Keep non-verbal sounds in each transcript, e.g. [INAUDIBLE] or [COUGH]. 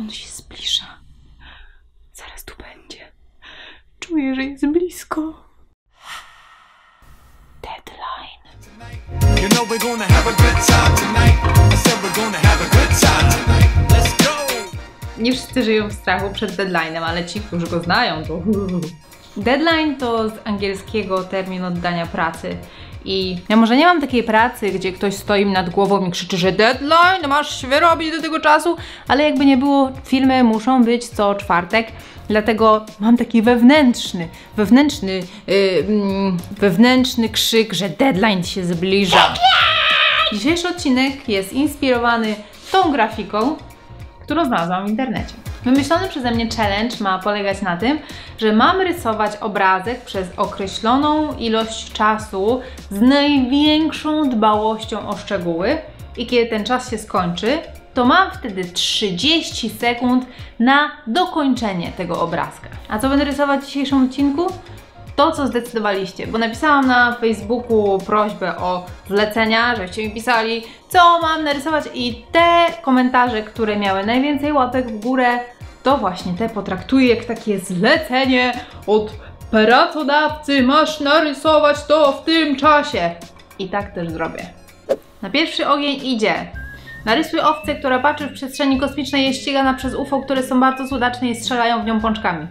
On się zbliża. Zaraz tu będzie. Czuję, że jest blisko. Deadline. You know we're gonna have a good time tonight. I said we're gonna have a good time tonight. Let's go. Nie wszyscy żyją w strachu przed deadline'em, ale ci, którzy go znają, to. [LAUGHS] Deadline to z angielskiego termin oddania pracy. I ja może nie mam takiej pracy, gdzie ktoś stoi mi nad głową i krzyczy, że deadline, masz się wyrobić do tego czasu, ale jakby nie było, filmy muszą być co czwartek, dlatego mam taki wewnętrzny, wewnętrzny, yy, wewnętrzny krzyk, że deadline się zbliża. Dzisiejszy odcinek jest inspirowany tą grafiką, którą znalazłam w internecie. Wymyślony przeze mnie challenge ma polegać na tym, że mam rysować obrazek przez określoną ilość czasu z największą dbałością o szczegóły i kiedy ten czas się skończy, to mam wtedy 30 sekund na dokończenie tego obrazka. A co będę rysować w dzisiejszym odcinku? to, co zdecydowaliście, bo napisałam na Facebooku prośbę o zlecenia, żebyście mi pisali, co mam narysować i te komentarze, które miały najwięcej łapek w górę, to właśnie te potraktuję jak takie zlecenie od pracodawcy, masz narysować to w tym czasie. I tak też zrobię. Na pierwszy ogień idzie Narysuj owcę, która patrzy w przestrzeni kosmicznej, jest ścigana przez UFO, które są bardzo słodaczne i strzelają w nią pączkami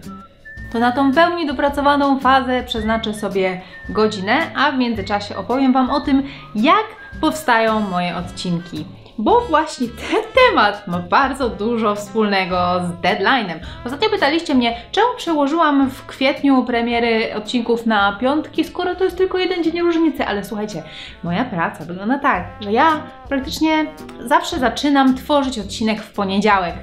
to na tą pełni dopracowaną fazę przeznaczę sobie godzinę, a w międzyczasie opowiem Wam o tym, jak powstają moje odcinki. Bo właśnie ten temat ma bardzo dużo wspólnego z deadline'em. Ostatnio pytaliście mnie, czemu przełożyłam w kwietniu premiery odcinków na piątki, skoro to jest tylko jeden dzień różnicy. Ale słuchajcie, moja praca wygląda tak, że ja praktycznie zawsze zaczynam tworzyć odcinek w poniedziałek.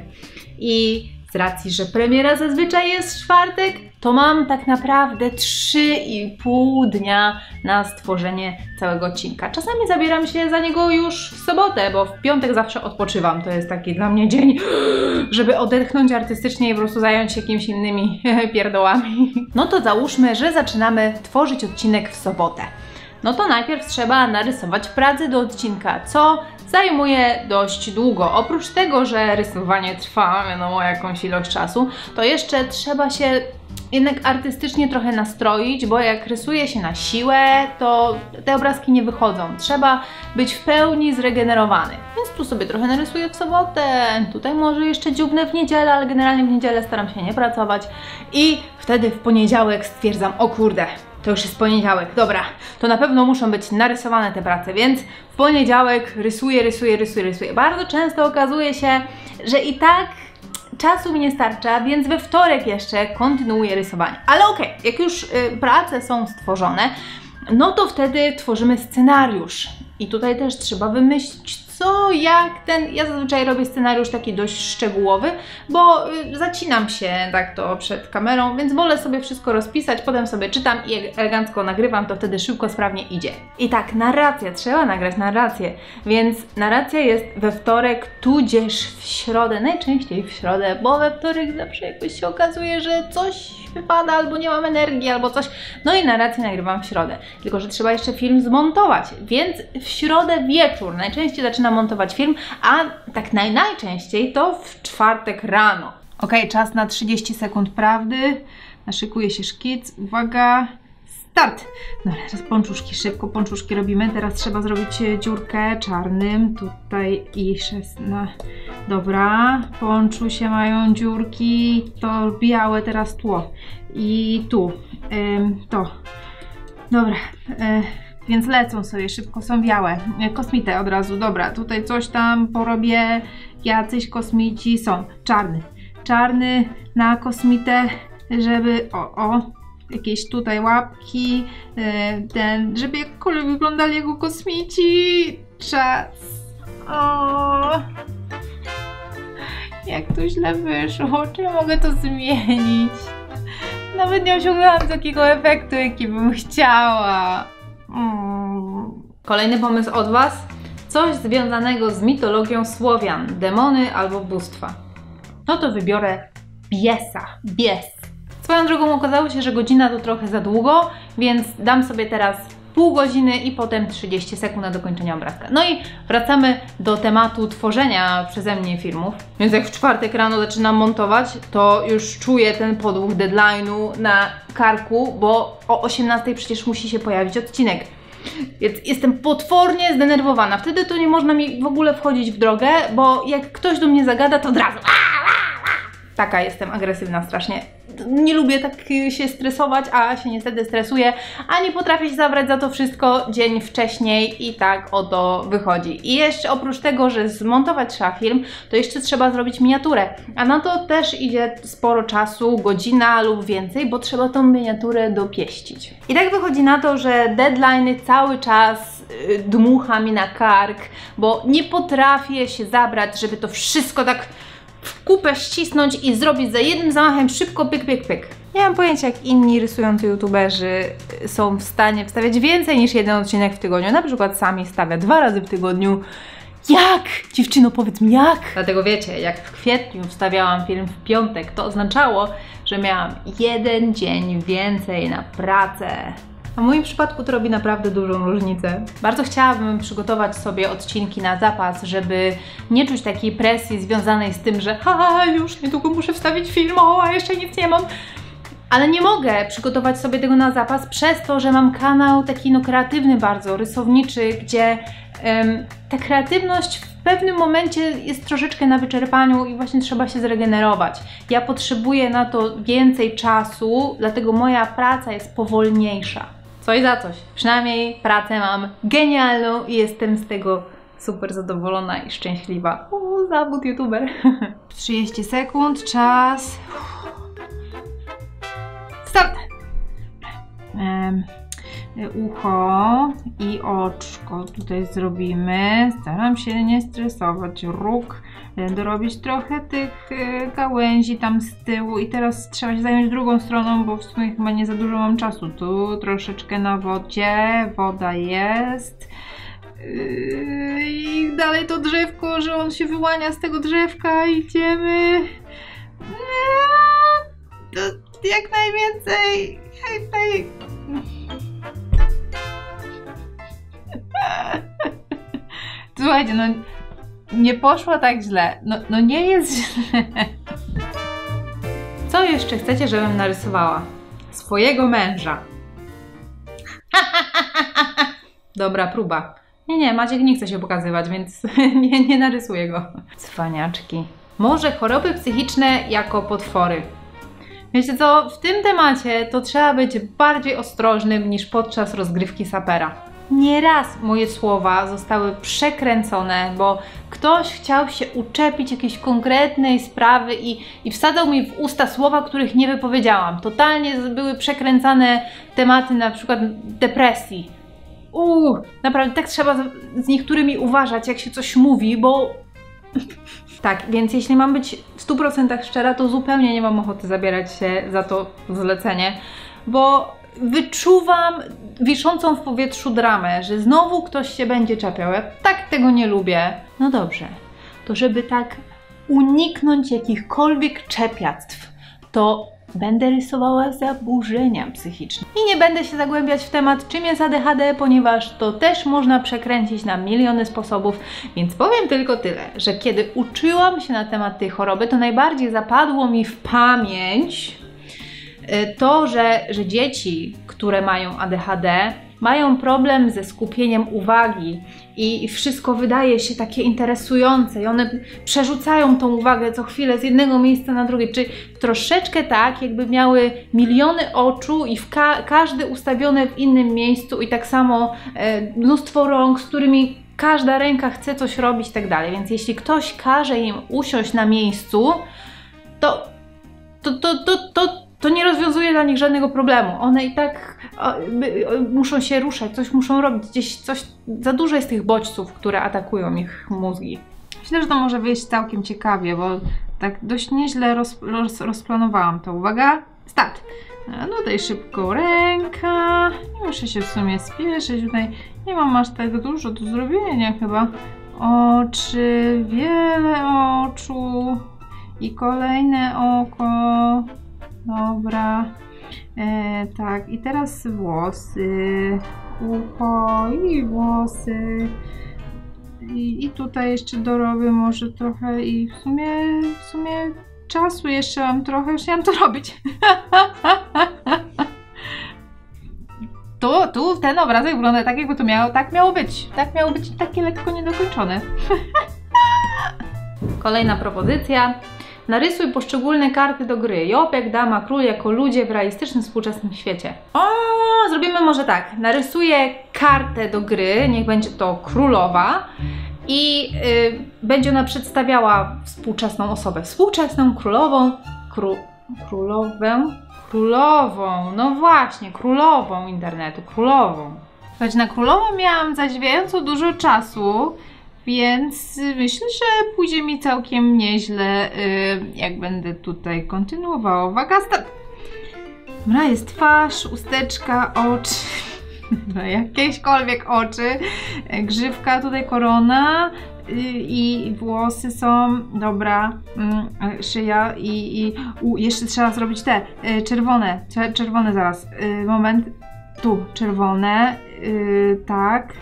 I z racji, że premiera zazwyczaj jest w czwartek, to mam tak naprawdę 3,5 dnia na stworzenie całego odcinka. Czasami zabieram się za niego już w sobotę, bo w piątek zawsze odpoczywam. To jest taki dla mnie dzień, [GASPS] żeby odetchnąć artystycznie i po prostu zająć się jakimiś innymi [LAUGHS] pierdołami. No to załóżmy, że zaczynamy tworzyć odcinek w sobotę no to najpierw trzeba narysować pracę do odcinka, co zajmuje dość długo. Oprócz tego, że rysowanie trwa, wiadomo, jakąś ilość czasu, to jeszcze trzeba się jednak artystycznie trochę nastroić, bo jak rysuje się na siłę, to te obrazki nie wychodzą. Trzeba być w pełni zregenerowany. Więc tu sobie trochę narysuję w sobotę, tutaj może jeszcze dziubnę w niedzielę, ale generalnie w niedzielę staram się nie pracować i wtedy w poniedziałek stwierdzam, o kurde, to już jest poniedziałek, dobra, to na pewno muszą być narysowane te prace, więc w poniedziałek rysuję, rysuję, rysuję, rysuję. Bardzo często okazuje się, że i tak czasu mi nie starcza, więc we wtorek jeszcze kontynuuję rysowanie. Ale okej, okay, jak już y, prace są stworzone, no to wtedy tworzymy scenariusz. I tutaj też trzeba wymyślić co, jak ten. Ja zazwyczaj robię scenariusz taki dość szczegółowy, bo y, zacinam się tak to przed kamerą, więc wolę sobie wszystko rozpisać, potem sobie czytam i elegancko nagrywam, to wtedy szybko, sprawnie idzie. I tak, narracja, trzeba nagrać narrację, więc narracja jest we wtorek, tudzież w środę, najczęściej w środę, bo we wtorek zawsze jakoś się okazuje, że coś wypada, albo nie mam energii, albo coś. No i narrację nagrywam w środę. Tylko, że trzeba jeszcze film zmontować, więc w środę wieczór najczęściej zaczynam montować film, a tak naj, najczęściej to w czwartek rano. Ok, czas na 30 sekund prawdy. Naszykuje się szkic. Uwaga, start! Dobra, teraz pączuszki, szybko pączuszki robimy. Teraz trzeba zrobić e, dziurkę czarnym tutaj i szesna. Dobra, pączusie mają dziurki, to białe teraz tło. I tu, ym, to. Dobra, yy, więc lecą sobie, szybko są białe. E, kosmite od razu, dobra, tutaj coś tam porobię, jacyś kosmici są. Czarny, czarny na kosmitę, żeby, o, o, jakieś tutaj łapki, e, ten, żeby jakkolwiek wyglądali jako kosmici. Czas. O. Jak to źle wyszło, czy ja mogę to zmienić? Nawet nie osiągnęłam takiego efektu, jaki bym chciała. Mm. Kolejny pomysł od Was. Coś związanego z mitologią Słowian, demony albo bóstwa. No to wybiorę biesa, bies. Swoją drogą okazało się, że godzina to trochę za długo, więc dam sobie teraz pół godziny i potem 30 sekund na dokończenie obrazka. No i wracamy do tematu tworzenia przeze mnie filmów. Więc jak w czwartek rano zaczynam montować, to już czuję ten podmuch deadline'u na karku, bo o 18 przecież musi się pojawić odcinek. Więc jestem potwornie zdenerwowana. Wtedy to nie można mi w ogóle wchodzić w drogę, bo jak ktoś do mnie zagada, to od razu. Taka jestem agresywna strasznie. Nie lubię tak się stresować, a się niestety stresuję, a nie potrafię się zabrać za to wszystko dzień wcześniej i tak oto wychodzi. I jeszcze oprócz tego, że zmontować trzeba film, to jeszcze trzeba zrobić miniaturę. A na to też idzie sporo czasu, godzina lub więcej, bo trzeba tą miniaturę dopieścić. I tak wychodzi na to, że deadline cały czas y, dmucha mi na kark, bo nie potrafię się zabrać, żeby to wszystko tak w kupę ścisnąć i zrobić za jednym zamachem szybko pyk, pyk, pyk. Nie mam pojęcia, jak inni rysujący youtuberzy są w stanie wstawiać więcej niż jeden odcinek w tygodniu. Na przykład sami stawia dwa razy w tygodniu. Jak? Dziewczyno, powiedz mi jak? Dlatego wiecie, jak w kwietniu wstawiałam film w piątek, to oznaczało, że miałam jeden dzień więcej na pracę. A w moim przypadku to robi naprawdę dużą różnicę. Bardzo chciałabym przygotować sobie odcinki na zapas, żeby nie czuć takiej presji związanej z tym, że ha, już niedługo muszę wstawić film, o, a jeszcze nic nie mam. Ale nie mogę przygotować sobie tego na zapas przez to, że mam kanał taki no kreatywny bardzo, rysowniczy, gdzie ta kreatywność w pewnym momencie jest troszeczkę na wyczerpaniu i właśnie trzeba się zregenerować. Ja potrzebuję na to więcej czasu, dlatego moja praca jest powolniejsza. Coś za coś. Przynajmniej pracę mam genialną i jestem z tego super zadowolona i szczęśliwa. Uuu, zawód youtuber. [LAUGHS] 30 sekund, czas. Start! Em, ucho i oczko tutaj zrobimy. Staram się nie stresować. Róg, e, dorobić trochę tych e, gałęzi tam z tyłu i teraz trzeba się zająć drugą stroną, bo w sumie chyba nie za dużo mam czasu. Tu troszeczkę na wodzie, woda jest. I dalej to drzewko, że on się wyłania z tego drzewka. Idziemy. Jak najwięcej. Jak naj... [LAUGHS] Słuchajcie, no nie poszło tak źle. No, no nie jest źle. Co jeszcze chcecie, żebym narysowała? Swojego męża. [LAUGHS] Dobra próba. Nie, nie, Maciek nie chce się pokazywać, więc [LAUGHS] nie, nie narysuję go. Cwaniaczki. Może choroby psychiczne jako potwory. Wiecie co, w tym temacie to trzeba być bardziej ostrożnym niż podczas rozgrywki sapera. Nieraz moje słowa zostały przekręcone, bo ktoś chciał się uczepić jakiejś konkretnej sprawy i, i wsadzał mi w usta słowa, których nie wypowiedziałam. Totalnie były przekręcane tematy na przykład depresji. Uuu, naprawdę tak trzeba z niektórymi uważać, jak się coś mówi, bo [LAUGHS] tak, więc jeśli mam być w 100% szczera, to zupełnie nie mam ochoty zabierać się za to zlecenie, bo wyczuwam wiszącą w powietrzu dramę, że znowu ktoś się będzie czepiał. Ja tak tego nie lubię. No dobrze, to żeby tak uniknąć jakichkolwiek czepiactw, to będę rysowała zaburzenia psychiczne. I nie będę się zagłębiać w temat, czym jest ADHD, ponieważ to też można przekręcić na miliony sposobów, więc powiem tylko tyle, że kiedy uczyłam się na temat tej choroby, to najbardziej zapadło mi w pamięć to, że, że dzieci, które mają ADHD, mają problem ze skupieniem uwagi i wszystko wydaje się takie interesujące i one przerzucają tą uwagę co chwilę z jednego miejsca na drugie, czy troszeczkę tak, jakby miały miliony oczu i ka- każdy ustawione w innym miejscu i tak samo e, mnóstwo rąk, z którymi każda ręka chce coś robić i tak dalej. Więc jeśli ktoś każe im usiąść na miejscu, to to, to, to, to, to nie rozwiązuje dla nich żadnego problemu. One i tak muszą się ruszać, coś muszą robić, gdzieś coś, za dużo jest tych bodźców, które atakują ich mózgi. Myślę, że to może wyjść całkiem ciekawie, bo tak dość nieźle roz, roz, rozplanowałam to. Uwaga, start! A Tutaj szybko ręka, nie muszę się w sumie spieszyć, tutaj nie mam aż tak dużo do zrobienia chyba. Oczy, wiele oczu i kolejne oko. Dobra. E, tak, i teraz włosy. ucho i włosy. I, I tutaj jeszcze dorobię może trochę i w sumie, w sumie czasu jeszcze mam trochę, już nie mam to robić. [LAUGHS] Tu, tu ten obrazek wygląda tak, jakby to miało, tak miało być. Tak miało być takie lekko niedokończone. [LAUGHS] Kolejna propozycja. Narysuj poszczególne karty do gry. Jopek, dama, król jako ludzie w realistycznym, współczesnym świecie. O, zrobimy może tak. Narysuję kartę do gry, niech będzie to królowa i y, będzie ona przedstawiała współczesną osobę. Współczesną królową, kró, królowę, królową, no właśnie, królową internetu, królową. Choć na królową miałam zadziwiająco dużo czasu, więc myślę, że pójdzie mi całkiem nieźle, y, jak będę tutaj kontynuowała. Uwaga, start! Dobra, jest twarz, usteczka, oczy, [LAUGHS] no, jakieśkolwiek oczy, grzywka, tutaj korona y, i włosy są, dobra, mm, szyja i, i u, jeszcze trzeba zrobić te e, czerwone, cze- czerwone zaraz, y, moment, tu, czerwone, y, tak,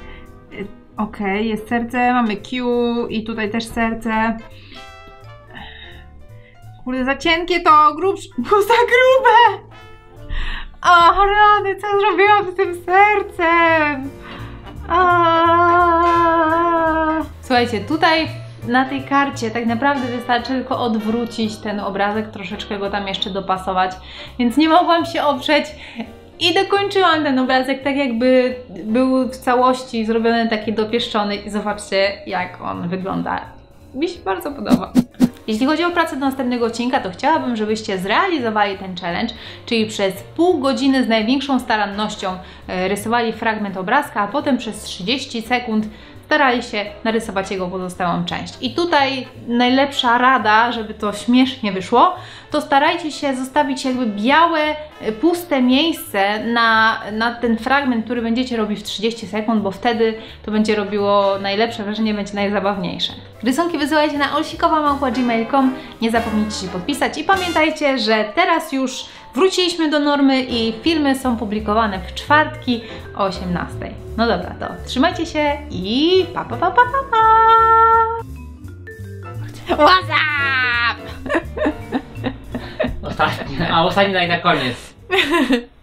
Okej, jest serce, mamy Q i tutaj też serce. Kurde, za cienkie to, grubsz, [LAUGHS] bo za grube! O, rany, co zrobiłam z tym sercem? A. Słuchajcie, tutaj na tej karcie tak naprawdę wystarczy tylko odwrócić ten obrazek, troszeczkę go tam jeszcze dopasować, więc nie mogłam się oprzeć i dokończyłam ten obrazek tak jakby był w całości zrobiony taki dopieszczony i zobaczcie jak on wygląda. Mi się bardzo podoba. Jeśli chodzi o pracę do następnego odcinka, to chciałabym, żebyście zrealizowali ten challenge, czyli przez pół godziny z największą starannością e, rysowali fragment obrazka, a potem przez 30 sekund starali się narysować jego pozostałą część. I tutaj najlepsza rada, żeby to śmiesznie wyszło, to starajcie się zostawić jakby białe, e, puste miejsce na, na ten fragment, który będziecie robić w 30 sekund, bo wtedy to będzie robiło najlepsze wrażenie, będzie najzabawniejsze. Rysunki wysyłajcie na olsikowa.gmail.com Nie zapomnijcie się podpisać i pamiętajcie, że teraz już wróciliśmy do normy i filmy są publikowane w czwartki o 18. No dobra, to trzymajcie się i pa pa pa pa pa pa! WhatsApp! Ostatni, a ostatni daj na koniec. [LAUGHS]